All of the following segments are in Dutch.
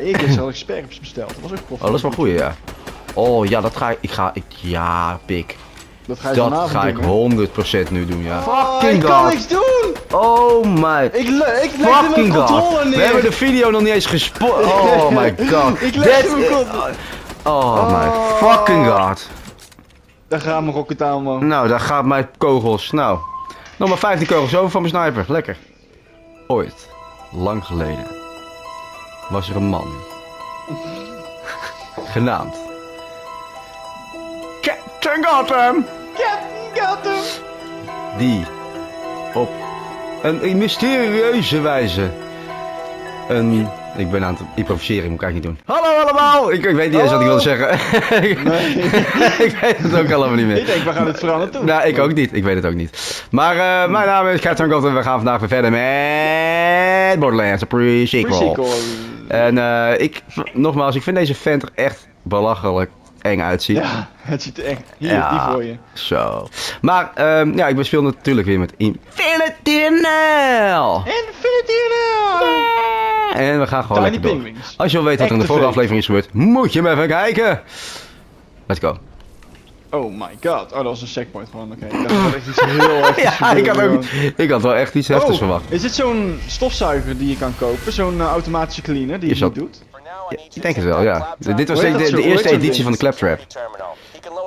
uh, eerder had ik sperps besteld. Dat was ook prof. Oh, dat is wel goed, ja. Oh ja, dat ga ik. Ik ga. Ik, ja, pik. Dat ga, je Dat ga doen, ik hè? 100% nu doen, ja. Oh, Fucking ik kan god. niks doen! Oh my. Ik, le ik leg Fucking mijn god. controle neer! We hebben de video nog niet eens gespoord. Oh my god. Ik leg mijn controle Oh my Oh. fucking god. Daar gaat mijn rocket aan, man. Nou, daar gaat mijn kogels. Nou, nog maar 15 kogels over van mijn sniper. Lekker. Ooit, lang geleden, was er een man. Genaamd. Captain Gotham. Captain Gotham! Die op een mysterieuze wijze een... Ik ben aan het improviseren, moet ik eigenlijk niet doen. Hallo allemaal! Ik, ik weet niet eens wat ik wilde zeggen. Nee. ik weet het ook allemaal niet meer. ik denk, we gaan het vooral naartoe. Nou, ik ook niet. Ik weet het ook niet. Maar eh, mijn naam is Gert Gold en we gaan vandaag weer verder met Borderlands, een pre-sequel. Pre-sequel. En eh, ik, nogmaals, ik vind deze vent echt belachelijk eng uitzien. Ja, het ziet er echt... Hier, Ja. die voor je. Zo. Maar ehm, ja, ik bespeel natuurlijk weer met Infinity NL. Infinity! En we gaan gewoon Tiny lekker door. Penguins. Als je wil weten wat er in de vorige aflevering is gebeurd, moet je hem even kijken. Let's go. Oh my god. Oh, dat was een checkpoint gewoon. Oké, ik dacht dat echt iets heel heftigs Ja, ik had, ook, ik had wel echt iets heftigs Oh, verwacht. is dit zo'n stofzuiger die je kan kopen? Zo'n eh, automatische cleaner die het dat- niet doet? Ja, ik denk het wel, ja. Dit was de, de, de eerste editie van de Claptrap.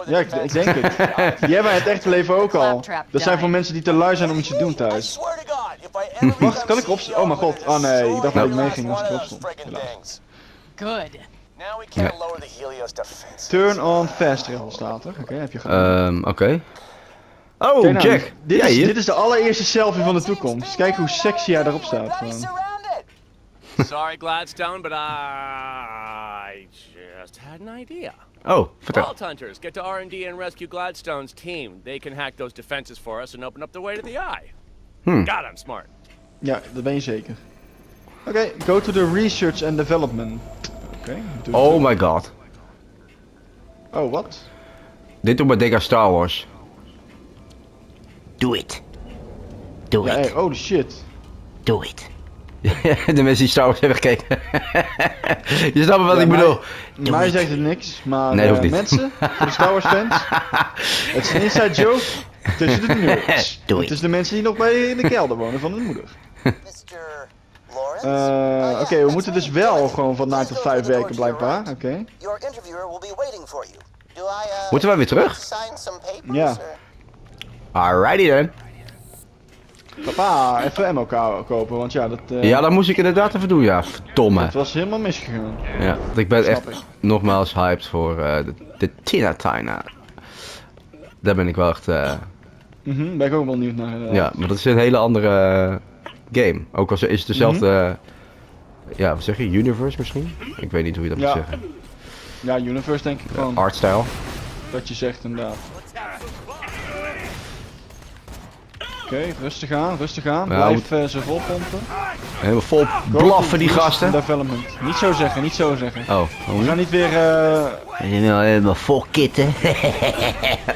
Ja, ik, ik denk het. Die hebben het echte leven ook al. Dat zijn voor mensen die te lui zijn om iets te doen thuis. Wacht, kan ik op? Oh mijn god. Oh nee, ik dacht dat ik meeging als ik erop stond. Helaas. Good. Turn on fast travel staat er. Oké, heb je gedaan. Ehm, oké. Oh, Oké, nou, Jack. Dit is, dit is de allereerste selfie van de toekomst. Kijk hoe sexy hij daarop staat. Gewoon. Sorry, Gladstone, but I just had an idea. Oh, vertel. Vault hunters, get to R&D and rescue Gladstone's team. They can hack those defenses for us and open up the way to the eye. Hmm. God, I'm smart. Ja, dat ben je zeker. Oké, go to the research and development. Okay. doe Oh my god. Oh, what? Dit doet me denken aan Star Wars. Do it. Do Ja, it. hey, oh shit. Do it. de mensen die Star Wars hebben gekeken. je snapt wat Ja, ik maar- bedoel. Mij zegt het niks, maar Nee, eh, mensen, voor de Star Wars fans, het is een inside joke tussen de nerds. Doei. Is de mensen die nog bij in de kelder wonen van hun moeder. Eh, Oké, we moeten dus wel gewoon van 9 tot 5 werken blijkbaar. Oké. Uh, Moeten wij weer terug? Ja. Alrighty then. Papa, even ko- kopen, want ja, dat, eh, Ja, dat moest ik inderdaad even doen, ja. Verdomme. dat was helemaal misgegaan. Ja, want ik ben echt ik. nogmaals hyped voor eh, de, de Tina Tina. Daar ben ik wel echt... eh, Mhm, ben ik ook wel benieuwd naar. ja, maar dat is een hele andere game. Ook al is het dezelfde... ja, wat zeg je? Universe misschien? Ik weet niet hoe je dat Ja. moet zeggen. Ja, Universe denk ik gewoon. Artstyle. Dat je zegt inderdaad. Oké, rustig aan, rustig aan. Blijf eh, ze vol pompen. Helemaal vol Go blaffen die gasten. Development. Niet zo zeggen, niet zo zeggen. Oh, We oh, gaan niet weer. eh Je wil helemaal vol kitten.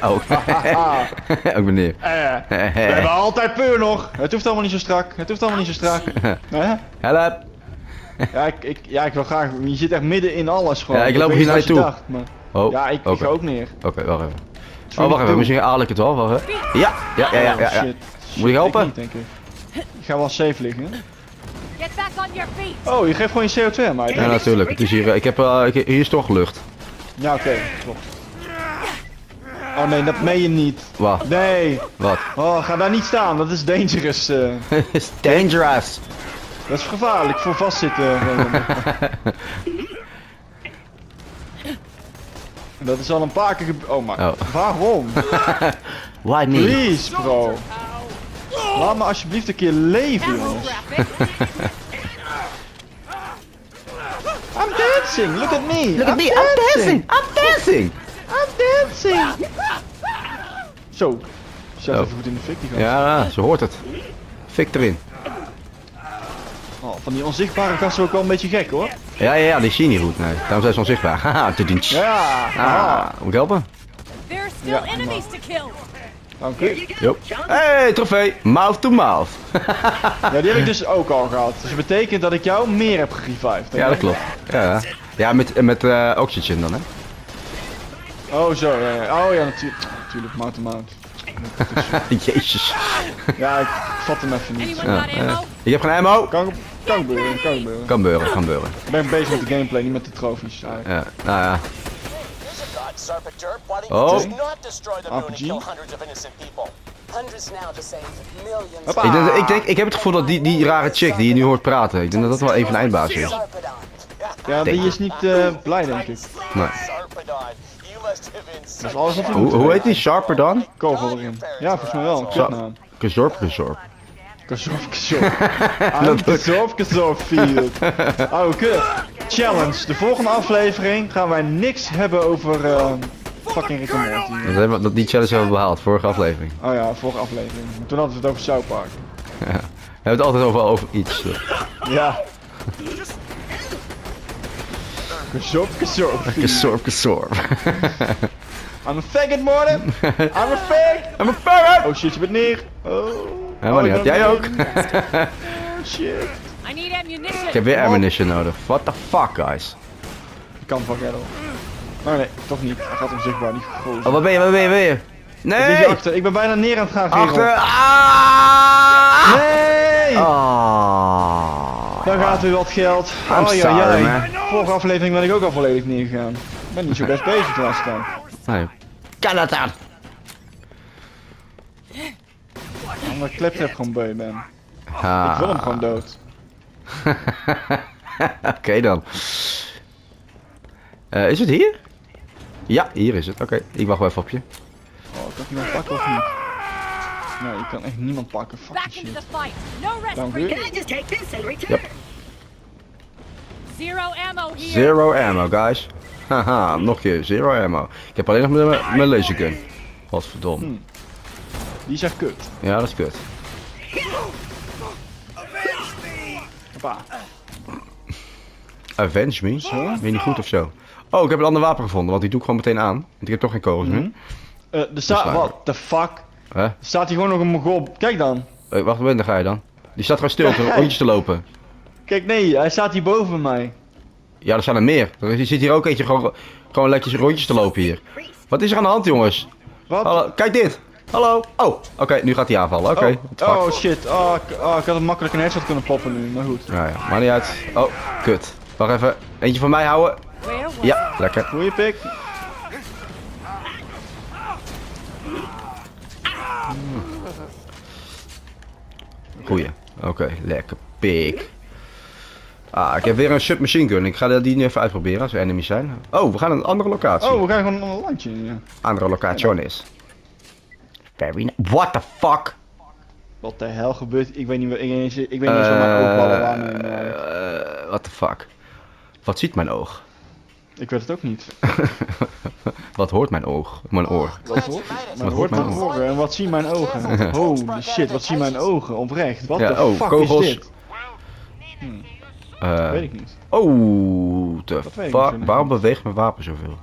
oh. ook meneer. eh, we hebben altijd peur nog. Het hoeft allemaal niet zo strak. Het hoeft allemaal niet zo strak. Hè? Help! Ja, ik, ik, ja, ik wil graag. Je zit echt midden in alles gewoon. Ja, ik loop hier niet naar je wat toe. dacht, maar- Oh, Ja, ik, ik oké. ga ook neer. Oké, wacht even. Oh, wacht even. Misschien haal ik het wel. Wacht even. Ja, ja, ja, ja. ja, Oh, ja. Moet ik helpen? niet, denk ik. Ik ga wel safe liggen. Get back on your feet. Oh, je geeft gewoon je CO2 aan mij. Ja, natuurlijk. Het is hier, eh, ik heb, eh, ik- hier is toch lucht. Ja, oké, klopt. Oh nee, dat meen je niet. Wat? Nee. Wat? Oh, ga daar niet staan. Dat is dangerous. eh. It's dangerous. dat is gevaarlijk voor vastzitten. dat is al een paar keer gebe- Oh, maar Oh. waarom? Why me? Please, bro. Laat me alsjeblieft een keer leven, jongens. I'm dancing. Look at me. Look at me, I'm dancing. I'm dancing. I'm dancing. Zo. Zet Oh. even goed in de fik, die gast. Ja, ze hoort het. Fik erin. Oh, van die onzichtbare gasten ook wel een beetje gek, hoor. Ja, ja, ja, die zie je niet goed. Nee, daarom zijn ze onzichtbaar. Haha. Ja. Ah, moet ik helpen? There are still Ja, enemies to kill. Dank u. Jo. Hey, trofee. Mouth to mouth. Ja, die heb ik dus ook al gehad. Dus dat betekent dat ik jou meer heb gerevived. ja, dat klopt. Ja, ja met, met eh, oxygen dan, hè? Oh, zo. Ja, ja. Oh ja, natuurlijk. Natuurlijk, mount to mount. Jezus. Ja, ik vat hem even niet. Je hebt geen ammo? Kan, kan gebeuren, kan gebeuren. Kan beuren, kan beuren. Ik ben bezig met de gameplay, niet met de trofies eigenlijk. Ja, nou ja. Derp, why don't you Oh. just not destroy the moon and kill hundreds of innocent people? Hundreds now to save millions. Hoppa. Ik denk, ik, denk, ik heb het gevoel dat die, die rare chick die je nu hoort praten, ik denk dat dat wel even een eindbaasje is. Sarpedon. Ja, die is niet eh, blij, denk ik. Nee. You Dat is alles wat Hoe, hoe heet die? Sharper dan? Kogel erin. Ja, volgens mij wel. Gezorp, gezorp. Kazorp, kazorp. I'm kazorp, kazorp field. Oh, kut. Challenge. De volgende aflevering gaan wij niks hebben over eh, fucking Rick and Morty. Dat hebben, we- dat, die challenge hebben we behaald, vorige aflevering. Oh ja, vorige aflevering. Toen hadden we het over South Park. We hebben het altijd over, over iets. Ja. Kazorp, kazorp field. Gezorp, gezorp. I'm a faggot, Morten. I'm a fag. I'm a ferret! Oh shit, je bent neer. Oh. Helemaal niet. ik ben Jij ook? beneden. Shit. I need ammunition. Ik heb weer ammunition nodig. What the fuck, guys? Ik kan van Gerald. Maar nee, toch niet. Hij gaat onzichtbaar, niet. Oh, waar ben je, waar ben je, waar ben je? Ik ben Nee! hier achter. Ik ben bijna neer aan het gaan, Gerald. Achter! Ah! Nee! Ah! Dan gaat weer wat geld. I'm oh ja, sorry, ja. man. Vorige aflevering ben ik ook al volledig neergegaan. Ik ben niet zo best bezig de laatste tijd. Nee. Kan dat dan? Omdat ik Claptrap gewoon beu ben. Ah. Ik wil hem gewoon dood. Oké dan. Eh, is het hier? Ja, hier is het. Oké, ik wacht wel even op je. Oh, kan ik iemand pakken of niet? Nee, ik kan echt niemand pakken. Fucking Back into shit. the fight. No rest Dank for u. you. Can I just take this and return? Zero ammo here. Zero ammo, guys. Haha, nog keer. Zero ammo. Ik heb alleen nog mijn, mijn lasergun. Godverdomme. Hm. Die is echt kut. Ja, dat is kut. Hoppa. Avenge me? Ben je niet goed of zo? Oh, ik heb een ander wapen gevonden, want die doe ik gewoon meteen aan. Want ik heb toch geen kogels meer. Eh, er staat... What the fuck? Er staat hier gewoon nog een mogol. Kijk dan. Eh, wacht, waar daar ga je dan? Die staat gewoon stil, om rondjes te lopen. Kijk, nee, hij staat hier boven mij. Ja, er zijn er meer. Er zit hier ook eentje gewoon, gewoon lekker rondjes te lopen hier. Wat is er aan de hand, jongens? Wat? Hallo, kijk dit. Hallo. Oh, oké, nu gaat hij aanvallen. Oké. Oh, oh shit. Oh, ik, oh, ik had hem makkelijk een headshot kunnen poppen nu, maar goed. Ja, ja, maakt niet uit. Oh, kut. Wacht even. Eentje van mij houden. Ja, lekker. Goeie pik. Goeie. Oké, lekker pik. Ah, ik heb weer een submachine gun. Ik ga die nu even uitproberen als er enemies zijn. Oh, we gaan naar een andere locatie. Oh, we gaan gewoon een landje in. Ja. Andere locatie is. Very nice. What the fuck? Wat de hel gebeurt? Ik weet niet, wat- ik weet niet, eens- ik weet niet eens wat mijn oogballen eigenlijk. Eh, what the fuck? Wat ziet mijn oog? Ik weet het ook niet. Wat hoort mijn oog? Mijn oor. Wat hoort Wat mijn ogen en wat zien mijn ogen? Holy shit, wat zien mijn ogen? Oprecht, wat Ja, de oh, fuck kogels. is dit? Eh, Weet ik niet. oh, Dat ik fuck? Waarom beweegt mijn wapen zoveel?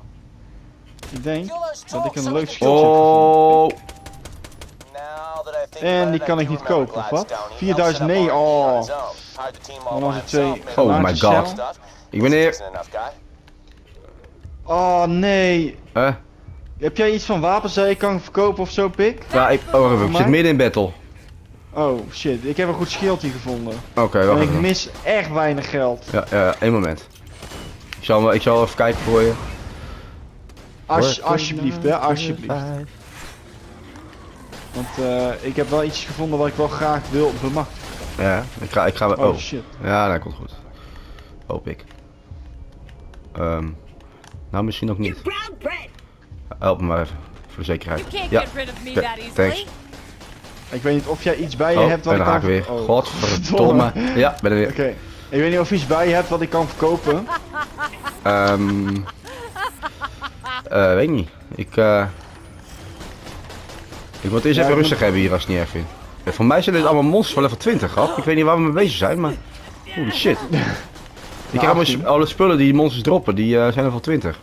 Ik denk dat ik een leuk skill heb Oh, Now that I think En die kan ik niet kopen, of wat? Gladstone. He 4000 helped nee, oh. Dan was het twee Oh my god. ik ben hier. Oh nee. Eh, Heb jij iets van wapens dat je kan verkopen of zo, pik? ja, ik, oh, wacht even, ik zit midden in battle. Oh shit, ik heb een goed schildje gevonden. Oké, En wacht ik even. mis echt weinig geld. Ja, ja, één moment. Ik zal, ik zal even kijken voor je. Als, alsjeblieft, hè, alsjeblieft. Want eh, ik heb wel iets gevonden wat ik wel graag wil bemachtigen. Ja, ik ga, ik ga, Oh, oh. shit. Ja, dat komt goed. Hoop ik. Ehm, nou, misschien ook niet. Help me maar even, voor de zekerheid. Ja, thanks. Ik weet niet of jij iets bij je Oh, hebt wat ik kan... weer. oh. Godverdomme. Ja, ben er weer. Oké. Ik weet niet of je iets bij je hebt wat ik kan verkopen. Ehm eh, weet ik niet. Ik, eh ik moet eerst Ja, even rustig hebben hier als het niet erg vind. Ja, voor mij zijn dit allemaal monsters van level 20 gehad. Ik weet niet waar we mee bezig zijn, maar... Holy shit. Ik heb allemaal 18. sp- alle spullen die monsters droppen, die eh, zijn level 20.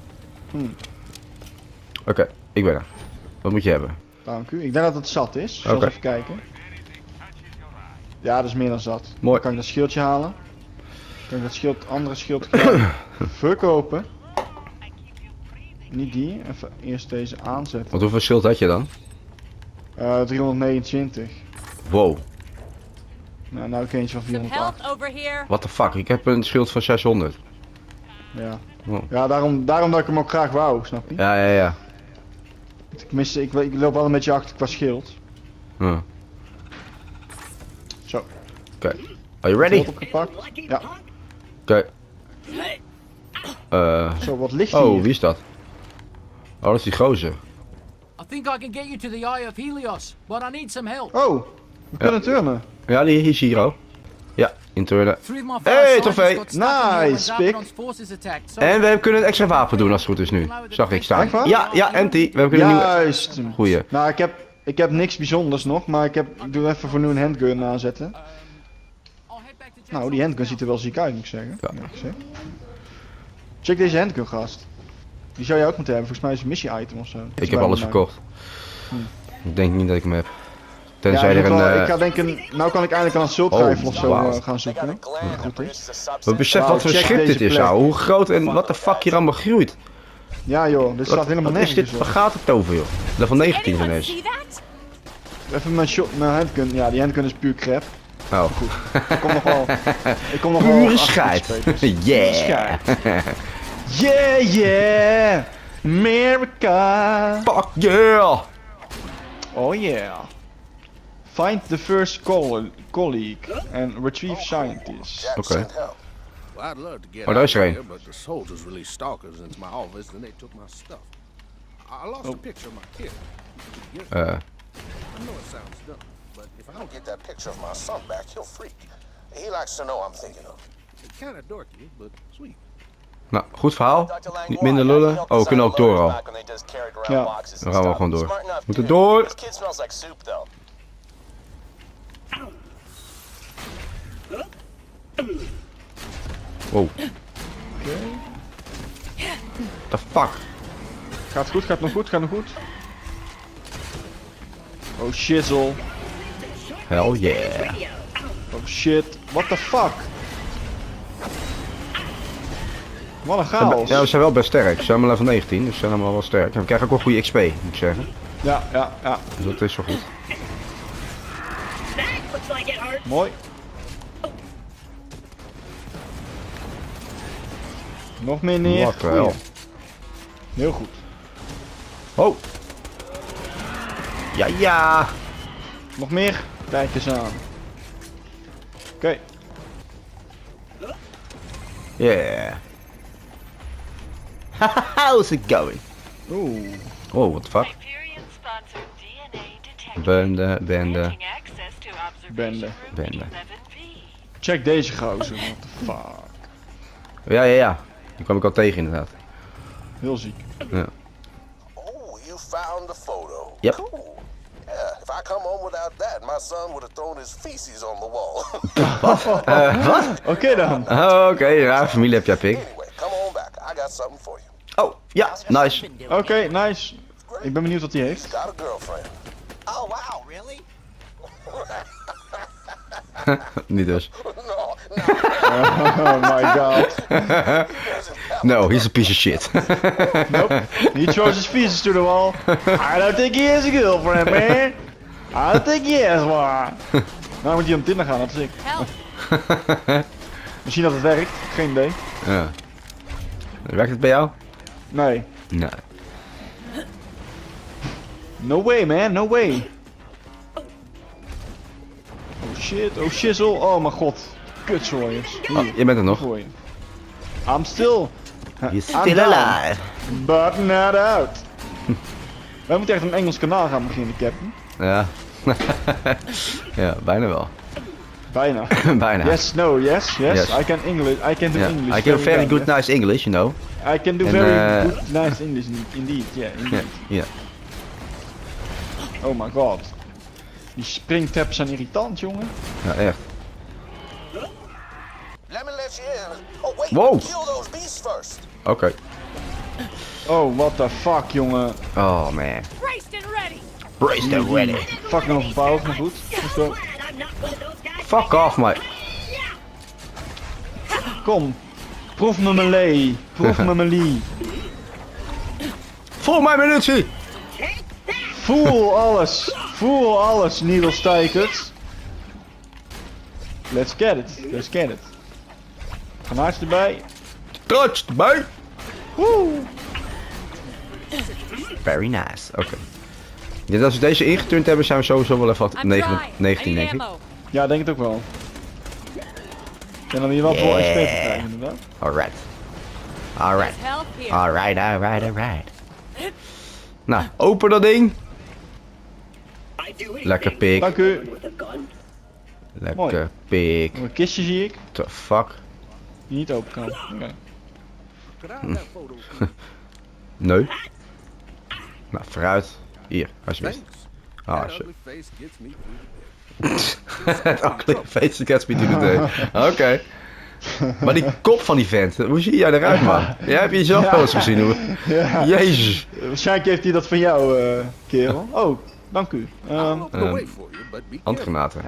Hmm. Oké, ik ben er. Wat moet je hebben? Dank u. Ik denk dat het zat is. Eens even kijken. Ja, dat is meer dan zat. Mooi. Dan kan ik dat schildje halen. Dan kan ik dat schild, andere schild verkopen. Niet die. Even eerst deze aanzetten. Want hoeveel schild had je dan? Eh 329. Wow, Nou, nou ik eentje van Some 408. help over here. what the fuck. Ik heb een schild van 600. Ja. Wow. Ja, daarom, daarom dat ik hem ook graag wou, snap je? Ja, ja, ja. Ik, mis, ik, ik loop wel een beetje achter qua schild. Huh. Zo. Oké. Are you ready? Opgepakt. Ja. Oké. Eh. Zo, wat ligt Oh, hier? wie is dat? Oh, dat is die gozer. I think I can get you to the Eye of Helios, but I need some help. Oh, we kunnen turnen. Ja, die is hier, oh. Ja, of my Hey, trofee. in Nice, Pik. En we kunnen een extra wapen doen als het goed is nu. Zag ik staan. Ja, ja, anti. We hebben een nieuwe... Juist. Goeie. Nou, ik heb, ik heb niks bijzonders nog, maar ik, heb, ik doe even voor nu een handgun aanzetten. Nou, die handgun ziet er wel ziek uit, moet ik zeggen. Ja. Check deze handgun, gast. Die zou je ook moeten hebben, volgens mij is het een missie-item of zo. Ik heb alles verkocht. Ik denk niet dat ik hem heb. Tenzij Ja, er een... eh, ik ga denken, nou kan ik eindelijk aan een assault Oh, of zo eh, gaan zoeken. Goed. We beseffen wat voor schip dit is, plek. ouwe. Hoe groot en wat de fuck hier allemaal groeit. Ja joh, dit staat helemaal wat is nergens dit? Waar gaat het over, joh? Level 19 Anyone ineens. Even mijn, shot, mijn handgun, ja die handgun is puur crap. Oh. Ik kom nog wel, ik kom nog wel Pure achter scheid. yeah. Scheid. Yeah, yeah! America! Fuck yeah. Oh yeah! Find the first coll- colleague and retrieve scientist. Jack Okay. sent help. Well, I'd love to get Oh, daar is out een. there, but the soldiers released stalkers into my office and they took my stuff. I I lost a picture of my kid. Eh, I know it sounds dumb, but if I I don't don't get that picture of my son back, he'll freak. He likes to know I'm thinking of him. it's kind of dorky, but sweet. Nou, goed verhaal. Niet minder lullen. help Oh, we kunnen ook door al. Ja. Dan gaan we gewoon door. Enough Moeten door. Wow. The fuck? Gaat goed, gaat nog goed, gaat nog goed. Oh shizzle. Hell yeah. Oh shit. What the fuck? Wat een chaos. Ja, we zijn wel best sterk. Ze zijn maar level 19, dus ze zijn allemaal wel sterk. En we krijgen ook wel goede XP, moet ik zeggen. Ja, ja, ja. Dus dat is wel goed. Mooi. Nog meer neer. Wat hel. Heel goed. Oh. Ja, ja. Nog meer? Kijk eens aan. Oké. Yeah. How's it going? Oeh. Oh, what the fuck? Bende, bende. Bende. Bende. 11V. Check deze gozer. What the fuck. Ja, ja, ja. Die kwam ik al tegen inderdaad. Heel ziek. Oh, you found the photo. Yep. Cool. Yeah, if I come home without that, my son would have thrown his feces on the wall. Oké dan. Oh, Oké, ja, familie heb jij, pik. anyway, come on back. I got something for you. Oh, ja, nice. Oké, nice. Ik ben benieuwd wat hij heeft. Got a girlfriend. Oh wow, really? Niet dus. No, no, Oh my god. No, he's a piece of shit. Nope. He throws his feces to the wall. I don't think he has a girlfriend, man. I don't think he has one. Nou moet hij om Tinder gaan, dat is ik. Help. Misschien dat het werkt. Geen idee. ja. Werkt het bij jou? Nee. Nee. No way, man. No way. Oh shit. Oh shizzle. Oh mijn god. Kutzooiers. Oh, je bent er nog. I'm still... You're I'm still down, alive. But not out. Wij moeten echt een Engels kanaal gaan beginnen, Captain. Ja. ja, bijna wel. Bijna. bijna. Yes, no, yes, yes. Yes. I can English. I can do Yeah. English. I can very well, good, nice English, you know. I can do And, very uh, good, nice English in- indeed. Yeah, Ja, indeed. ja. Oh my god. Die springtaps zijn irritant, jongen. ja echt. let me let you in. Oh, wait. Whoa. Kill those beasts first. Oké. Oh, what the fuck, jongen. Oh man. Braced and ready. Brace them ready. Fucking overpowered, maar goed. Fuck off, man. Kom. Proef me melee. Proef me melee. Voel mijn munitie! Voel alles. Voel alles, needlestikers. Let's get it. Let's get it. Granaatje erbij. Trots erbij! Woe. Very nice. Oké. Ja, als we deze ingeturnd hebben, zijn we sowieso wel even wat 9 19, denk ik. Ja, denk het ook wel. En dan hier wel voor Yeah. XP te krijgen, inderdaad. Alright. Alright. Alright, alright, alright. Nou, open dat ding. Lekker pik. Dank u. Lekker Mooi. pik. Een kistje zie ik. The fuck? Die niet open kan. Photo? Nee. Nou, vooruit. Hier, alsjeblieft. Ah, shit. ugly face gets me through face gets me the day. Oké. Maar die kop van die vent, hoe zie jij eruit, man? Jij hebt jezelf Ja. wel eens gezien, hoor. Ja. Jezus. Waarschijnlijk heeft hij dat van jou, eh, kerel. Oh, dank u. I'll Ehm, open the way for you, but be careful. Handgranaten.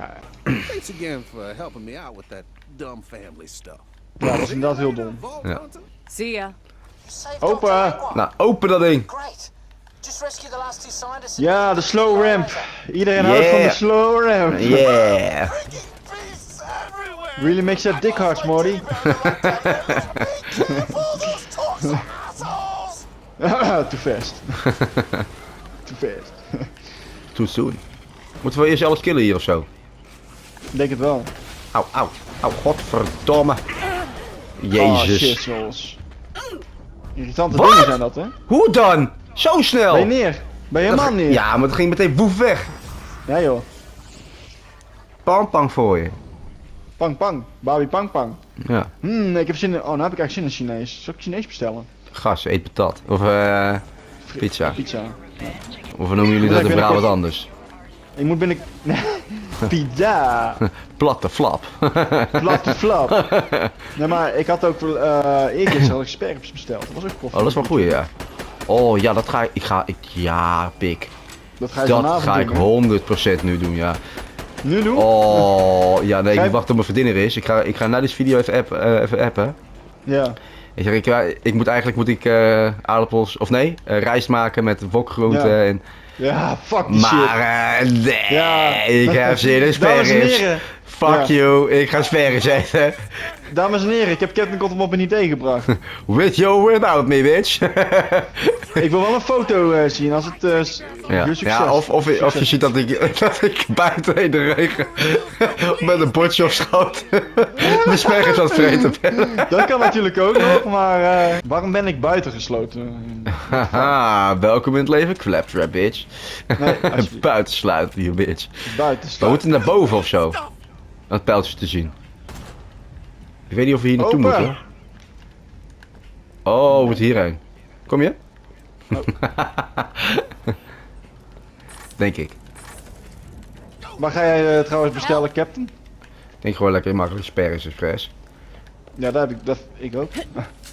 Thanks again for helping me out with that dumb family stuff. ja, dat is inderdaad heel dom. Ja. See ya. Open! Nou, open dat ding. Great. Just rescue the last two scientists. Ja, de slow ramp. Iedereen houdt van de Yeah. slow ramp. Yeah. Really makes that dick hard, Smarty. Too fast. Too fast. Too soon. Moeten we eerst alles killen hier of zo? Ik denk het wel. Auw, auw, auw, godverdomme. Oh, Jezus. shit, zoals. Irritante dingen zijn dat, hè? Hoe dan? Zo snel? Ben je neer? Ben je helemaal neer? Ja, maar het ging meteen woef weg. Ja, joh. Pang, pang voor je. Pang, pang. Babi, pang, pang. Ja. Hmm, ik heb zin in... Oh, nou heb ik eigenlijk zin in Chinees. Zal ik Chinees bestellen? Gas, eet patat. Of eh pizza. Pizza. Of noemen jullie Wat dat in je Brabant binnenkort? anders? Ik moet binnen... Pizza. Platte flap. Platte flap. Nee, maar ik had ook... eh eergisteren had ik sperps besteld. Dat was ook koffie. Oh, dat is wel goed, ja. Oh ja, dat ga ik. Ik ga. Ik, ja, pik. Dat ga je Dat vanavond ga doen, ik hè? 100% nu doen, ja. Nu doen? Oh, ja, nee, ik wachten tot mijn verdiener is. Ik ga, ik ga na deze video even, app, eh, even appen. Ja. Ik zeg, ik, ik moet eigenlijk moet ik eh, aardappels, of nee, eh, rijst maken met wokgroenten Ja. en... Ja, fuck die shit. Maar nee, Ja. ik heb zin in heren. Fuck Ja. you, ik ga sperrips eten. Dames en heren, ik heb Captain Cotton op een idee gebracht. With you, without me, bitch. ik wil wel een foto eh, zien als het... eh s- Ja, succes. ja of, of, of je Succes. ziet dat ik, dat ik buiten in de regen met een bordje op schoot mijn sperrips aan het vreten ben. Dat kan natuurlijk ook nog, maar eh, waarom ben ik buiten gesloten? Haha, welkom in het leven, claptrap, bitch. Nee. Buitensluiten, je bitch. Buiten We moeten naar boven of zo. Het pijltje te zien. Ik weet niet of we hier naartoe Open. moeten. Oh, we moeten hierheen. Kom je? Denk ik. Waar ga jij trouwens bestellen, Captain? Ik denk gewoon lekker makkelijk Sperris Express. Ja, daar heb ik, dat, ik ook.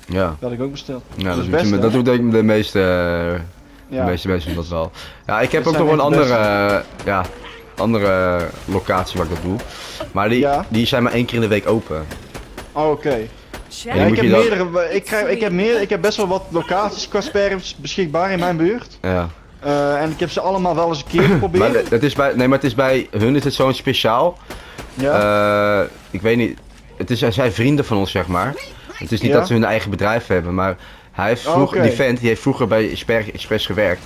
Ja. Dat had ik ook besteld. Ja, dat dat, is doet, best, dat doet denk ik de meeste, eh, Ja. de meeste mensen dat wel. Ja, ik heb Dat ook nog een andere, eh, ja, andere locatie waar ik dat doe. Maar die, Ja. die zijn maar één keer in de week open. Oh, oké. Ja, ik, heb dat- meerdere, ik, krijg, ik, heb meer, ik heb best wel wat locaties qua sperms beschikbaar in mijn buurt. Ja. Eh, en ik heb ze allemaal wel eens een keer Maar geprobeerd. dat- dat is bij, nee, maar het is bij hun is het zo'n speciaal. Ja. Eh, ik weet niet, het is, zijn vrienden van ons zeg maar. Het is niet Ja. dat ze hun eigen bedrijf hebben, maar hij heeft Oh, die vent, die heeft vroeger bij Sper Express gewerkt.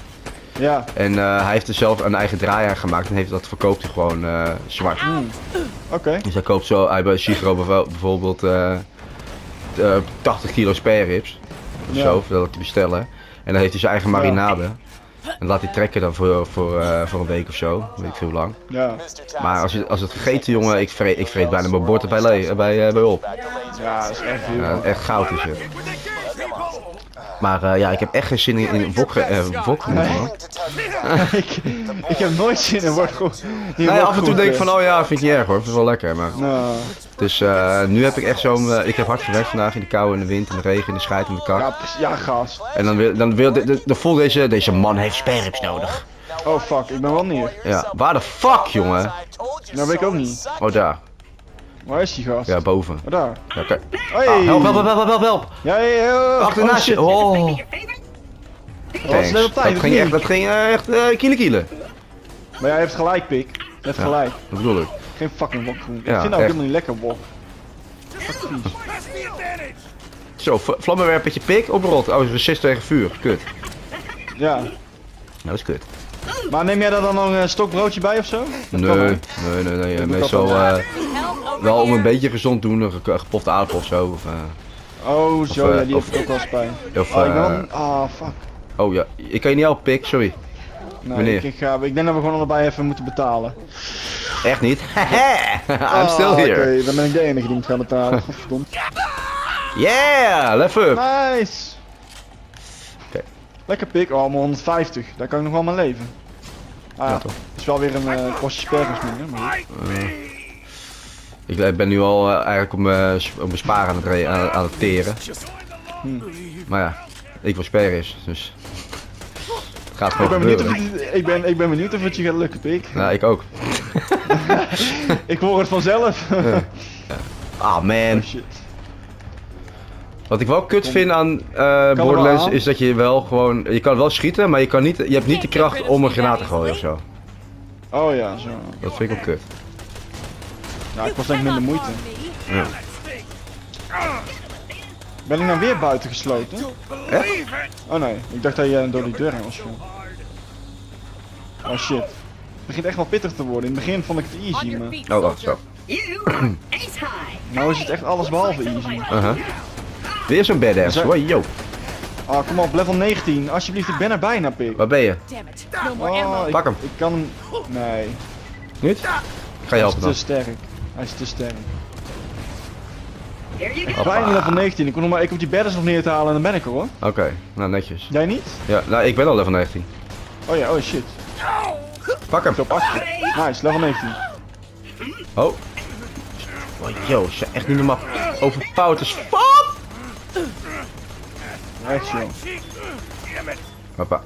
Ja. En eh, hij heeft er zelf een eigen draai aan gemaakt en heeft, dat verkoopt hij gewoon eh, zwart. Oké. Dus hij koopt zo, hij bij Sigro bijvo- bijvoorbeeld eh, eh, 80 kilo spareribs. Of Ja. zo, dat hij bestellen. En dan heeft hij zijn eigen marinade. En laat hij trekken dan voor, voor, voor een week of zo, weet ik veel hoe lang. Ja. Maar als, je, als het gegeten jongen, ik vreet, ik vreet bijna mijn bord erbij le- bij, eh, bij op. Ja, dat is echt heel Ja, echt goud is het. Maar eh, ja, ik heb echt geen zin in, in wok, eh, ik, ik heb nooit zin in wortgroenten. Nee, af en toe denk ik van, oh ja, vind ik niet erg hoor, vind ik wel lekker. Maar... Nou, Dus eh, nu heb ik echt zo'n, ik heb hard gewerkt vandaag in de kou, in de wind, in de regen, in de scheid, in de kak. ja, ja, gas. En dan wil, dan wil de, de, de vol deze, deze man heeft sperrips nodig. Oh fuck, ik ben wel neer. Ja, waar de fuck, jongen? Nou weet ik ook niet. Oh, daar. Waar is die gast? Ja, boven. Oh, daar. Ja, kijk. Hey. Ah, help, help, help, help, help, help. Ja, ja, ja. Achternaast je. shit. Oh. Dat Thanks. ging echt, dat ging eh, echt eh kielen kielen. Maar jij hebt gelijk, pik. Je hebt Ja. gelijk. Dat bedoel ik. Geen fucking wokgroen. Ik Ja, vind nou helemaal niet lekker wok. Zo, vlammenwerpertje pik, oprot. Oh, we 6 tegen vuur. Kut. Ja. Nou, dat is kut. Maar neem jij daar dan nog een stokbroodje bij of zo? Nee, nee, nee, nee. ik Meestal eh, wel om een beetje gezond te doen, een ge- gepofte aardappel of zo. Of, eh, Oh, zo, Of, eh, ja, die of- ik ook wel bij. of, oh, ben Ah, fuck. oh ja, ik kan je niet helpen, pik, sorry. Nee? Ik, ga, ik denk dat we gewoon allebei even moeten betalen. Echt niet? I'm still Ah, here. Oké, dan ben ik de enige die moet gaan betalen. Godverdomme. Yeah, level up. Nice! Lekker pik. Oh, maar 150. Daar kan ik nog wel mijn leven. Ah, Ja, toch. is wel weer een uh, kostje spergers minder, maar goed. Ik eh, ben nu al eh, eigenlijk op mijn op mijn aan het, aan, het teren. Hmm. Maar ja, ik wil sperris, dus... Het gaat Ik ben, benieuwd of het, ik, ben, ik ben benieuwd of het je gaat lukken, pik. Nou, ik ook. ik hoor het vanzelf. Ah man. Oh shit. Wat ik wel kut vind aan eh wel Borderlands is dat je wel gewoon... Je kan wel schieten, maar je, kan niet, je hebt niet de kracht om een granaat te gooien of zo. Oh ja, zo. Dat vind ik wel kut. Ja, ik was denk ik minder moeite. Ja. Ben ik nou weer buiten gesloten? Echt? Oh nee, ik dacht dat je door die deur heen was gegaan. Oh shit. Het begint echt wel pittig te worden. In het begin vond ik het easy, maar Oh, wacht, zo. nou is het echt alles behalve easy. Uh-huh. Weer zo'n badass. Zo- yo. Oh, kom op, level 19. Alsjeblieft, ik ben er bijna, pik. Waar ben je? Oh, ik, Pak hem. Ik kan hem... Nee, Niet? Ik ga je hij is helpen te sterk. Hij is te sterk. Hoppa. Bijna level 19. Ik, kon nog maar, ik hoef die badass nog neer te halen en dan ben ik er hoor. Oké, nou netjes. Jij niet? Ja, nou ik ben al level 19. Oh ja, oh shit. Pak hem. Ik op 8. Nice, level 19. Oh. Oh, yo, ze echt niet normaal overpowered as fuck. Echt joh. Hoppa.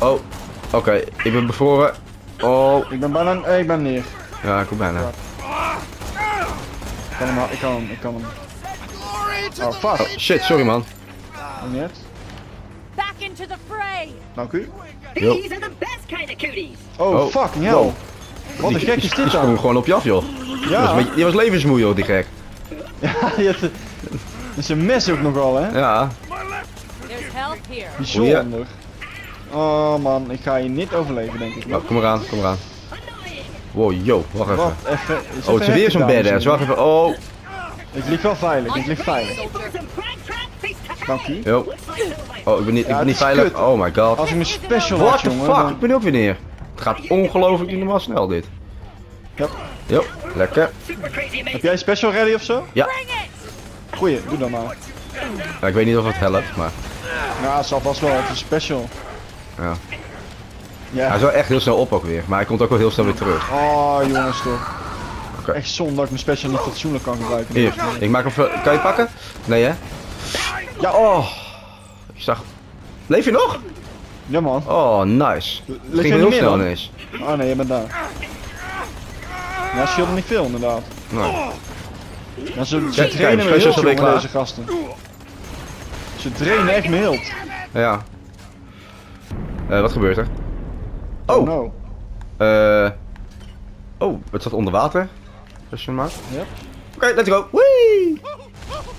Oh, oké, ik ben bevroren. Oh, Ik ben bijna... eh, ik ben neer. ja, ik kom bijna. Ik kan hem, ik kan hem, ik kan hem. Oh fuck. Oh, shit, sorry man. Niet. Back into the fray. Dank u. Yo. These are the best kind of cooties. Oh, Oh, fucking hell. wow. Wat een Die- gek die- is Die dit sprong dan? gewoon op je af, joh. Die, was, Ja, een beetje- die was levensmoe, joh, die gek. ja je hebt, dat is een mes ook nog wel, hè? Ja. There's help here. Die O, ja. zonder. Oh man, ik ga hier niet overleven, denk ik. Oh, kom eraan, kom eraan. Wow, yo, wacht even. Wat even. is Oh, het is weer zo'n badass. Wacht en even. Oh. Ik lig wel veilig, ik lig veilig. Dank u. yo. Oh, ik ben niet, ik Ja, ben niet veilig. kut. Oh my god. Als ik mijn special had, What the jongen. fuck? dan- Ik ben nu ook weer neer. Het gaat ongelooflijk niet normaal snel, dit. Ja. Yo, lekker. Heb jij special ready of zo? Ja. Goeie, doe dan maar. ja. Ik weet niet of het helpt, maar... Ja, het zal vast wel, het is special. Ja. Ja. Hij is wel echt heel snel op ook weer, maar hij komt ook wel heel snel weer terug. Oh jongens toch. Echt zonde dat ik mijn special niet fatsoenlijk kan gebruiken. Hier, ik maak hem... Kan je pakken? Nee, hè? Ja, Oh. Ik zag... Leef je nog? Ja man. Oh, nice. Ging je heel snel ineens. Oh nee, je bent daar. Ja, scheelde niet veel inderdaad. Nou, Maar ze, ze trainen me heel klaar. deze gasten. Ze trainen echt me heel. ja. Eh, wat gebeurt er? Oh. no. Eh. oh, het staat onder water. Question mark. Yep. Oké, let's go. Wee!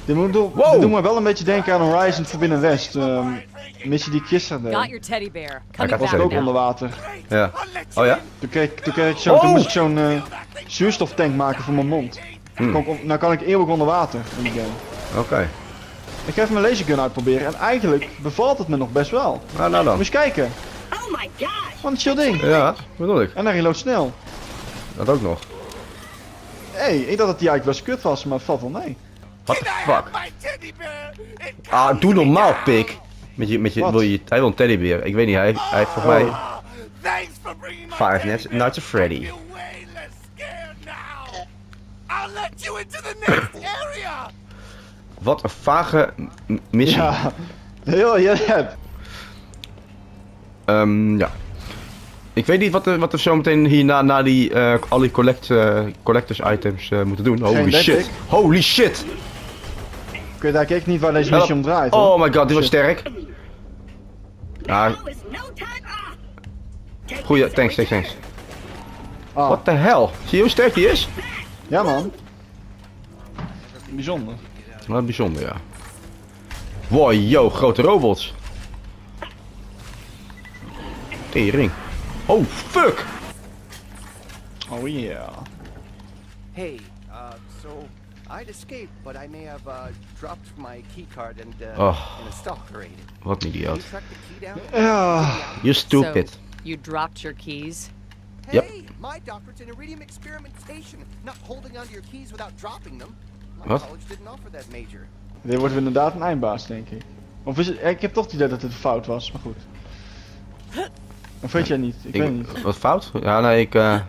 Dit, moet, doen- Wow. dit doet me wel een beetje denken aan Horizon Forbidden West. ehm missie die ik gisteren deed. Got your teddy bear. wel was ook onder water. Ja. Oh ja? Toen, kreeg, toen, kreeg ik zo, Oh. toen moest ik zo'n eh, zuurstoftank maken voor mijn mond. Hmm. Kon ik nou kan ik eeuwig onder water in die game. Oké. Ik ga even mijn lasergun uitproberen en eigenlijk bevalt het me nog best wel. Nou, nou dan. Moet eens kijken. Oh my gosh. Wat een chill ding. Ja, wat bedoel ik. En hij reloadt snel. Dat ook nog. Hé, hey, ik dacht dat die eigenlijk best kut was, maar het valt wel mee. What the fuck? Ah, doe normaal, pik. Met je, met je, Wat? wil je, hij wil een teddybeer. Ik weet niet, hij, hij heeft volgens mij. Thanks for bringing my Five Nights Nights at Freddy. You're way less scared now. I'll let you into the next area. Wat een vage missie. Ja, heel, je hebt. Ehm, ja. Ik weet niet wat, er, wat we zo meteen hier na, die, eh, al die collect, eh, collectors items eh, moeten doen. Holy shit. Holy shit. Ik weet eigenlijk echt niet waar deze missie om draait. hoor. Oh my god, die was sterk. Ja. Ah. Goeie, thanks, thanks, thanks. Ah, What the hell? Zie je hoe sterk die is? Ja man. Bijzonder. Wat bijzonder, ja. Wow, yo, grote robots. Tering. Oh, fuck! Oh yeah. Hey, I'd escaped, but I may have uh, dropped my key card and uh, Oh. and a stalker ate it. Wat een Can you stupid. So, you dropped your keys? Yep. Hey, my doctorate's in iridium experimentation, not holding onto your keys without dropping them. My Wat? college didn't offer that major. Dit wordt inderdaad een eindbaas, denk ik. Of is het... Ik heb toch het idee dat het een fout was, maar goed. Of weet jij niet? Ik, weet het niet. Wat fout? Ja, nee, ik... eh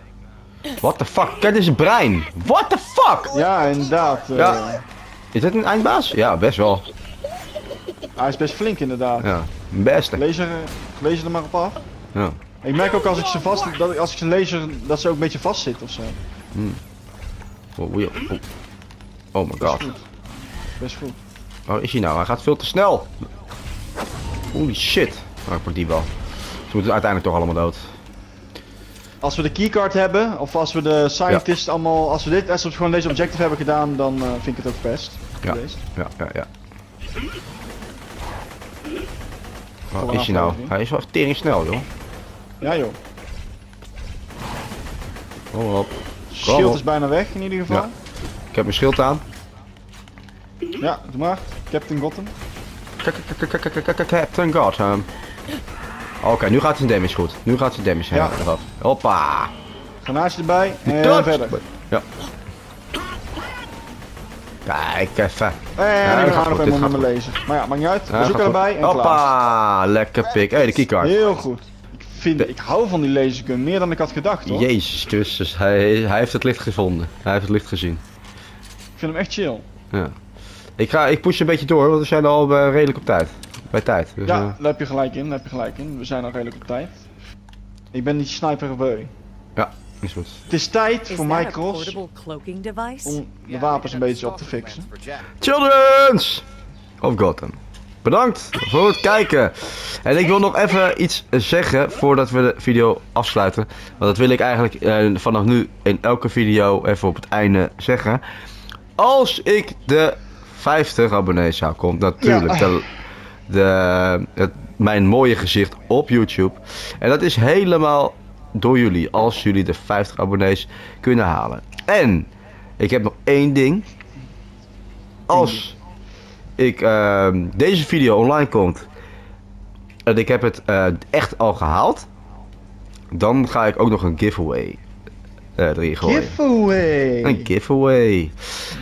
What the fuck? Kijk, dit is brein. What the fuck? Ja, inderdaad. eh, Ja. Is dit een eindbaas? Ja, best wel. Hij is best flink inderdaad. Ja, beste. Lees, er, lees er maar op af. Ja. Ik merk ook als ik ze vast... Dat, ik- als ik ze lezer, dat ze ook een beetje vast zit of zo. Oh. Oh. oh my god. Best goed. Waar is hij nou? Hij gaat veel te snel. Holy shit. Oh, ik pak die wel. Ze moeten uiteindelijk toch allemaal dood. Als we de keycard hebben, of als we de scientist allemaal... Als we dit, als we gewoon deze objective hebben gedaan, dan eh, vind ik het ook best. Ja, ja, ja, ja. Waar is hij nou? Hij is wel tering snel, joh. Ja joh. Kom op. Shield is bijna weg in ieder geval. Ja. Ik heb mijn schild aan. Ja, doe maar. Captain Gotham. Captain Gotham. Oké, nu gaat zijn damage goed. Nu gaat zijn damage Ja. eraf. Hoppa. Granaatje erbij en verder. Ja. Kijk even. En Ja, ik dit ga gaat nog dit naar mijn lezer. Maar ja, maakt niet uit. Ja, gaat goed. erbij en klaar. Hoppa. Lekker pik. Hé, hey, de keycard. Heel goed. Ik, vind, ik hou van die lasergun meer dan ik had gedacht hoor. Jezus Christus. Hij, hij heeft het licht gevonden. Hij heeft het licht gezien. Ik vind hem echt chill. Ja. Ik, ga, ik push een beetje door, want we zijn al eh, redelijk op tijd. Bij tijd. Dus, Ja, eh, daar heb je gelijk in, daar heb je gelijk in. We zijn al redelijk op tijd. Ik ben niet sniper beu. ja, is goed. Het is tijd Is voor cloaking device? om de wapens een beetje op te fixen. Children's of Gotham. Bedankt voor het kijken. En ik wil nog even iets zeggen voordat we de video afsluiten. Want dat wil ik eigenlijk eh, vanaf nu in elke video even op het einde zeggen. Als ik de 50 abonnees zou komen, natuurlijk. Ja. De, het, mijn mooie gezicht op YouTube. En dat is helemaal door jullie. Als jullie de 50 abonnees kunnen halen. En ik heb nog één ding. Als ik ehm, deze video online komt en ik heb het eh, echt al gehaald, dan ga ik ook nog een giveaway erin gooien. Giveaway! Een giveaway.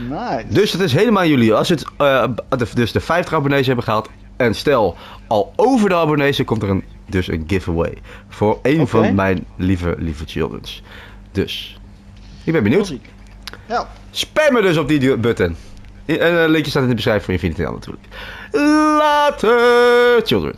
Nice. Dus het is helemaal jullie. Als het eh, de- dus de 50 abonnees hebben gehaald en stel al over de abonnees, komt er een, dus een giveaway voor een van mijn lieve, lieve childrens. Dus, ik ben benieuwd. Ja. Spammen dus op die button. En een linkje staat in de beschrijving van Infinity natuurlijk. Later, children.